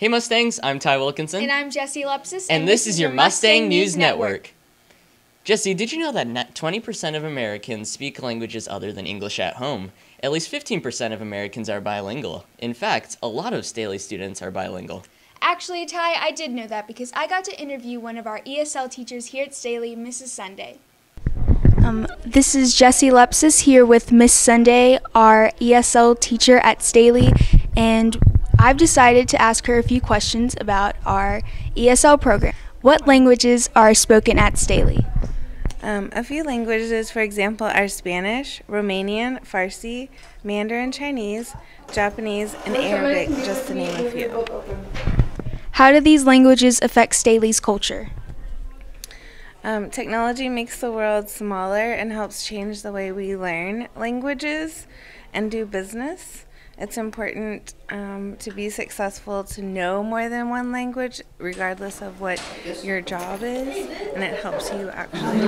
Hey Mustangs, I'm Ty Wilkinson. And I'm Jesse Lepsis. And, this, is your Mustang, News Network. Jesse, did you know that 20% of Americans speak languages other than English at home? At least 15% of Americans are bilingual. In fact, a lot of Staley students are bilingual. Actually, Ty, I did know that because I got to interview one of our ESL teachers here at Staley, Mrs. Sunday. Um, this is Jesse Lepsis here with Miss Sunday, our ESL teacher at Staley, and I've decided to ask her a few questions about our ESL program. What languages are spoken at Staley? Um, a few languages, for example, are Spanish, Romanian, Farsi, Mandarin Chinese, Japanese, and Arabic, just to name a few. How do these languages affect Staley's culture? Um, technology makes the world smaller and helps change the way we learn languages and do business. It's important um, to be successful to know more than one language, regardless of what your job is, and it helps you actually.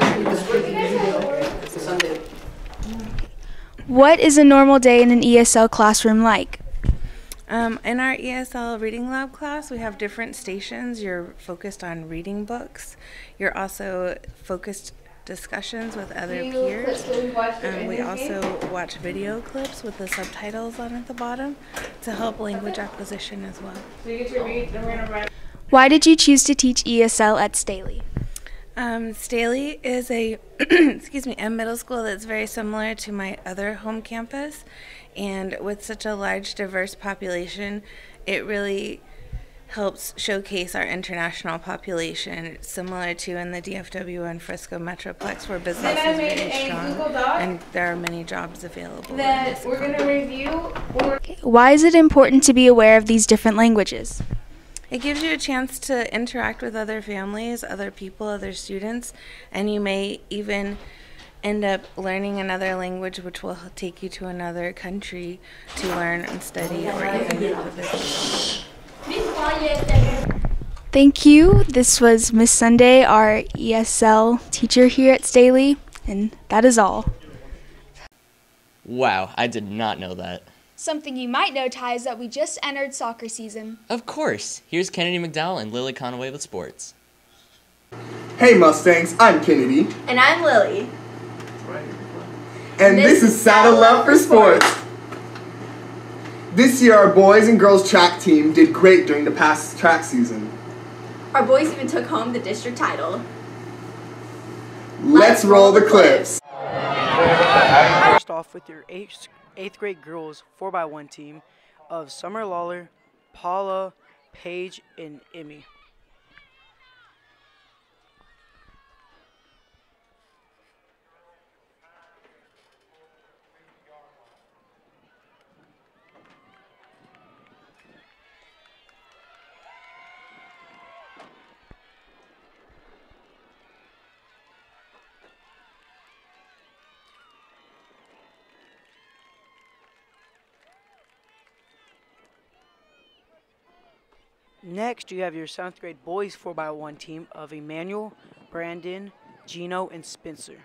What is a normal day in an ESL classroom like? Um, in our ESL Reading Lab class, we have different stations. You're focused on reading books. You're also focused discussions with other peers. Um, we also watch video clips with the subtitles on at the bottom to help language acquisition as well. Why did you choose to teach ESL at Staley? Um, Staley is a excuse me a middle school that's very similar to my other home campus, and with such a large diverse population, it really helps showcase our international population, similar to in the DFW and Frisco Metroplex, where business is very strong and there are many jobs available. That we're going to review. Why is it important to be aware of these different languages? It gives you a chance to interact with other families, other people, other students, and you may even end up learning another language which will take you to another country to learn and study or even have a business. Thank you. This was Miss Sunday, our ESL teacher here at Staley, and that is all. Wow, I did not know that. Something you might know, Ty, is that we just entered soccer season. Of course. Here's Kennedy McDowell and Lily Conaway with sports. Hey Mustangs, I'm Kennedy. And I'm Lily. And this, this is Saddle Up for Sports. This year, our boys and girls track team did great during the past track season. Our boys even took home the district title. Let's, Let's roll, roll the clips. First off with your eighth, eighth grade girls 4x1 team of Summer Lawler, Paula, Paige, and Emmy. Next, you have your 7th grade boys 4x1 team of Emmanuel, Brandon, Gino, and Spencer.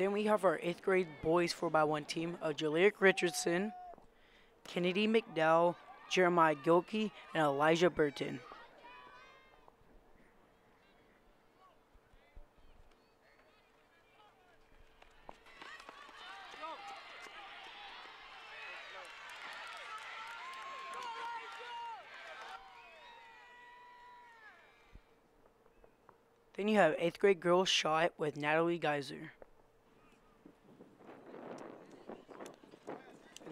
Then we have our 8th grade boys 4x1 team of Jaliek Richardson, Kennedy McDowell, Jeremiah Gilkey, and Elijah Burton. Then you have 8th grade girls shot with Natalie Geyser.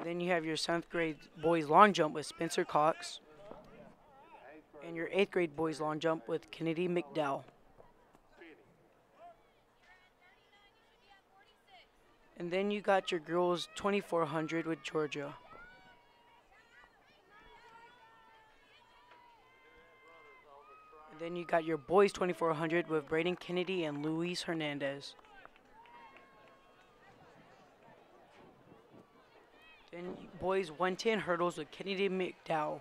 Then you have your seventh grade boys long jump with Spencer Cox. And your eighth grade boys long jump with Kennedy McDowell. And then you got your girls 2400 with Georgia. And then you got your boys 2400 with Braden Kennedy and Luis Hernandez. Then boys 110 hurdles with Kennedy McDowell.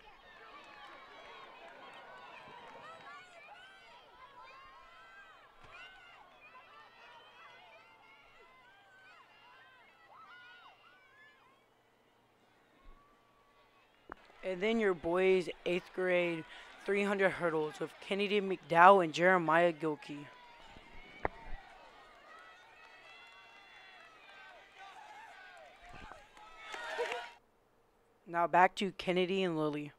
And then your boys eighth grade 300 hurdles with Kennedy McDowell and Jeremiah Gilkey. Now back to Kennedy and Lily.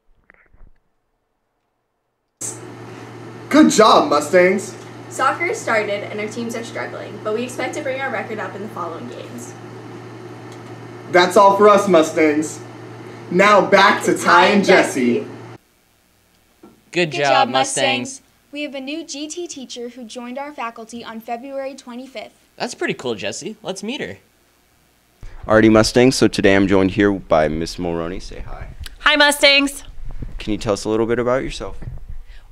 Good job, Mustangs. Soccer has started and our teams are struggling, but we expect to bring our record up in the following games. That's all for us, Mustangs. Now back to Ty and Jesse. Good, Good job, Mustangs. We have a new GT teacher who joined our faculty on February 25th. That's pretty cool, Jesse. Let's meet her. Alrighty, Mustangs. So today I'm joined here by Miss Mulroney. Say hi. Hi, Mustangs. Can you tell us a little bit about yourself?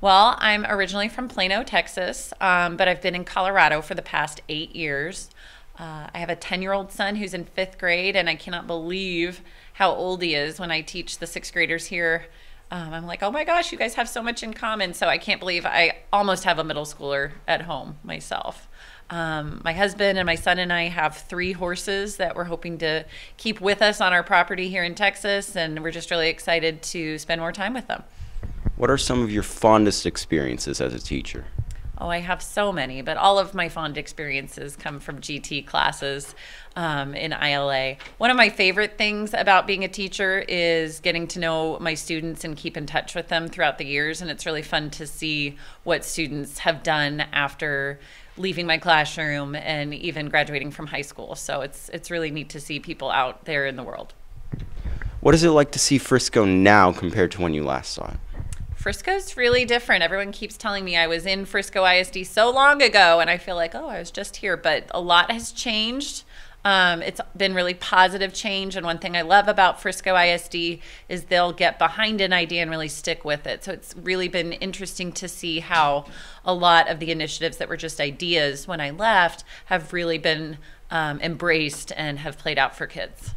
Well, I'm originally from Plano, Texas, um, but I've been in Colorado for the past eight years. Uh, I have a 10 year old son who's in fifth grade, and I cannot believe how old he is when I teach the sixth graders here. Um, I'm like, oh my gosh, you guys have so much in common. So I can't believe I almost have a middle schooler at home myself. Um, my husband and my son and I have three horses that we're hoping to keep with us on our property here in Texas, and we're just really excited to spend more time with them. What are some of your fondest experiences as a teacher? Oh, I have so many, but all of my fond experiences come from GT classes um, in ILA. One of my favorite things about being a teacher is getting to know my students and keep in touch with them throughout the years. And it's really fun to see what students have done after leaving my classroom and even graduating from high school. So it's it's really neat to see people out there in the world. What is it like to see Frisco now compared to when you last saw it? Frisco's really different. Everyone keeps telling me I was in Frisco ISD so long ago, and I feel like, oh, I was just here. But a lot has changed. Um, it's been really positive change. And one thing I love about Frisco ISD is they'll get behind an idea and really stick with it. So it's really been interesting to see how a lot of the initiatives that were just ideas when I left have really been um, embraced and have played out for kids.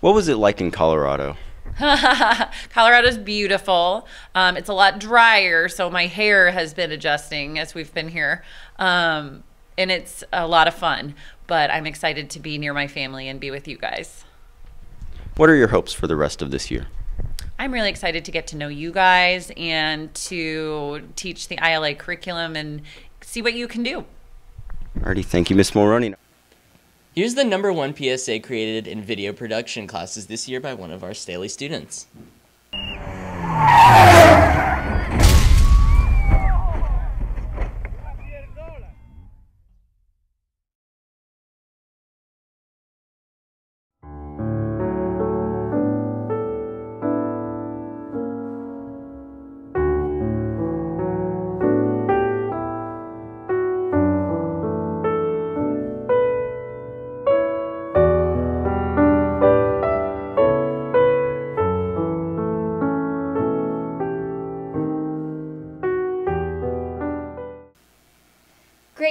What was it like in Colorado? Colorado's beautiful. Um, it's a lot drier, so my hair has been adjusting as we've been here. Um, and it's a lot of fun, but I'm excited to be near my family and be with you guys. What are your hopes for the rest of this year? I'm really excited to get to know you guys and to teach the ILA curriculum and see what you can do. Alrighty, thank you, Miss Mulroney. Here's the number one PSA created in video production classes this year by one of our Staley students.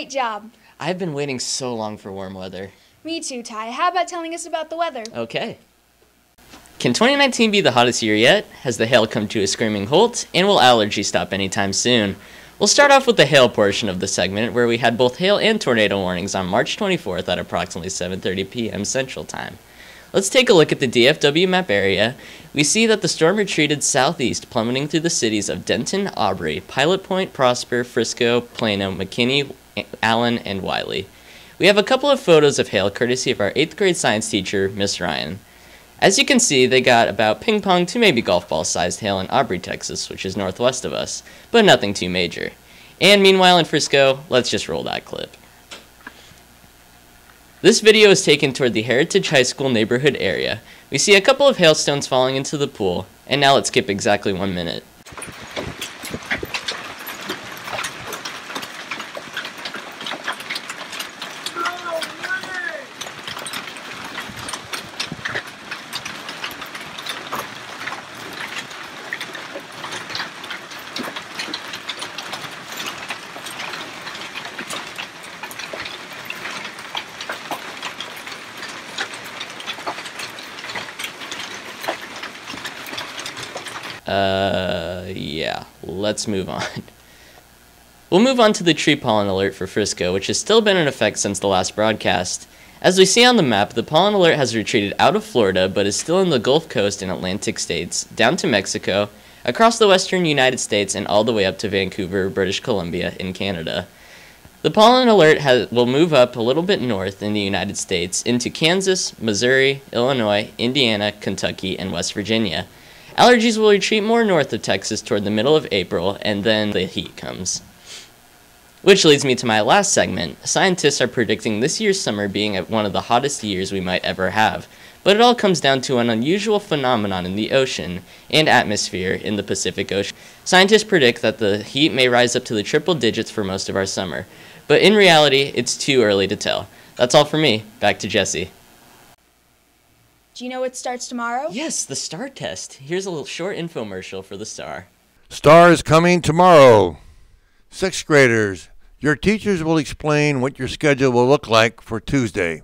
Great job. I've been waiting so long for warm weather. Me too, Ty. How about telling us about the weather? Okay. Can 2019 be the hottest year yet? Has the hail come to a screaming halt? And will allergies stop anytime soon? We'll start off with the hail portion of the segment, where we had both hail and tornado warnings on March 24th at approximately 7:30 p.m. Central Time. Let's take a look at the DFW map area. We see that the storm retreated southeast, plummeting through the cities of Denton, Aubrey, Pilot Point, Prosper, Frisco, Plano, McKinney, Allen, and Wylie. We have a couple of photos of hail courtesy of our 8th grade science teacher, Miss Ryan. As you can see, they got about ping pong to maybe golf ball sized hail in Aubrey, Texas, which is northwest of us, but nothing too major. And meanwhile in Frisco, let's just roll that clip. This video is taken toward the Heritage High School neighborhood area. We see a couple of hailstones falling into the pool, and now let's skip exactly one minute. Uh, yeah, let's move on. We'll move on to the tree pollen alert for Frisco, which has still been in effect since the last broadcast. As we see on the map, the pollen alert has retreated out of Florida but is still in the Gulf Coast and Atlantic states, down to Mexico, across the western United States, and all the way up to Vancouver, British Columbia, in Canada. The pollen alert has, will move up a little bit north in the United States into Kansas, Missouri, Illinois, Indiana, Kentucky, and West Virginia. Allergies will retreat more north of Texas toward the middle of April, and then the heat comes. Which leads me to my last segment. Scientists are predicting this year's summer being one of the hottest years we might ever have. But it all comes down to an unusual phenomenon in the ocean and atmosphere in the Pacific Ocean. Scientists predict that the heat may rise up to the triple digits for most of our summer. But in reality, it's too early to tell. That's all for me. Back to Jesse. Do you know what starts tomorrow? Yes, the STAAR test. Here's a little short infomercial for the STAAR. STAAR is coming tomorrow. Sixth graders, your teachers will explain what your schedule will look like for Tuesday.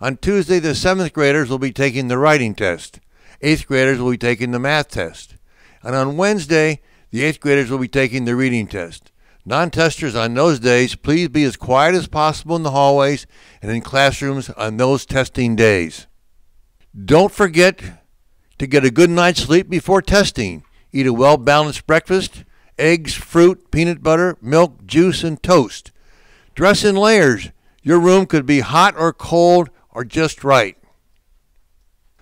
On Tuesday, the seventh graders will be taking the writing test. Eighth graders will be taking the math test. And on Wednesday, the eighth graders will be taking the reading test. Non testers on those days, please be as quiet as possible in the hallways and in classrooms on those testing days. Don't forget to get a good night's sleep before testing. Eat a well balanced breakfast eggs, fruit, peanut butter, milk, juice, and toast. Dress in layers. Your room could be hot or cold or just right.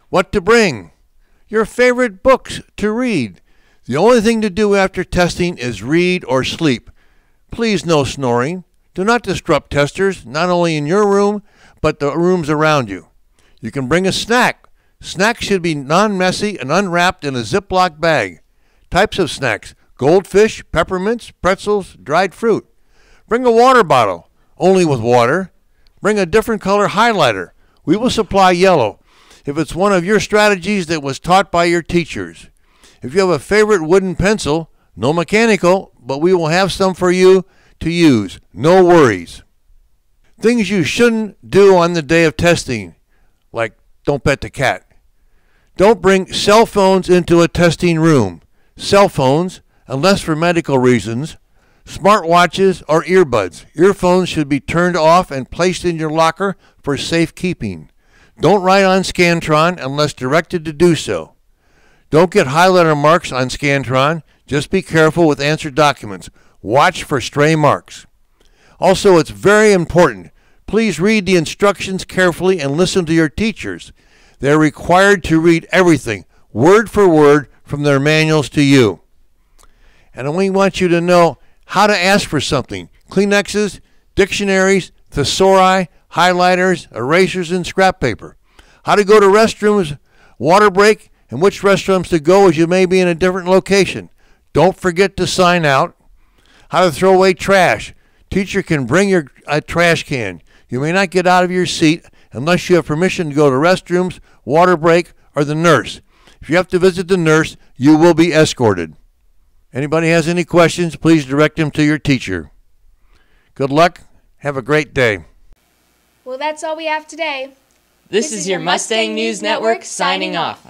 What to bring? Your favorite books to read. The only thing to do after testing is read or sleep. Please, no snoring. Do not disrupt testers, not only in your room, but the rooms around you. You can bring a snack. Snacks should be non messy and unwrapped in a Ziploc bag. Types of snacks goldfish, peppermints, pretzels, dried fruit. Bring a water bottle, only with water. Bring a different color highlighter. We will supply yellow if it's one of your strategies that was taught by your teachers. If you have a favorite wooden pencil, no mechanical, but we will have some for you to use. No worries. Things you shouldn't do on the day of testing, like don't pet the cat. Don't bring cell phones into a testing room. Cell phones, unless for medical reasons. Smartwatches or earbuds. Earphones should be turned off and placed in your locker for safekeeping. Don't write on Scantron unless directed to do so. Don't get highlighter marks on Scantron. Just be careful with answered documents. Watch for stray marks. Also, it's very important. Please read the instructions carefully and listen to your teachers. They're required to read everything, word for word, from their manuals to you. And we want you to know how to ask for something Kleenexes, dictionaries, thesauri, highlighters, erasers, and scrap paper. How to go to restrooms, water break, and which restrooms to go as you may be in a different location. Don't forget to sign out. How to throw away trash. Teacher can bring your a trash can. You may not get out of your seat unless you have permission to go to restrooms, water break, or the nurse. If you have to visit the nurse, you will be escorted. Anybody has any questions, please direct them to your teacher. Good luck. Have a great day. Well, that's all we have today. This, is, your Mustang, News Network signing off.